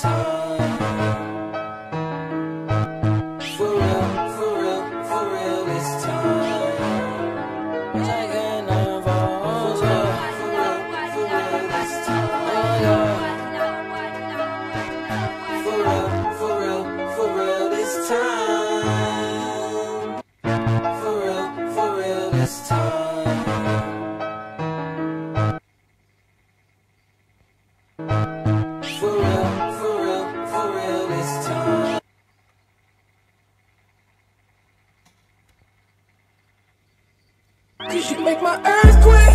time. For real, for real, for real, it's time. Taking over, oh. For for real. For real, for real, for time. For real, for real, it's time. Cause you make my earthquake.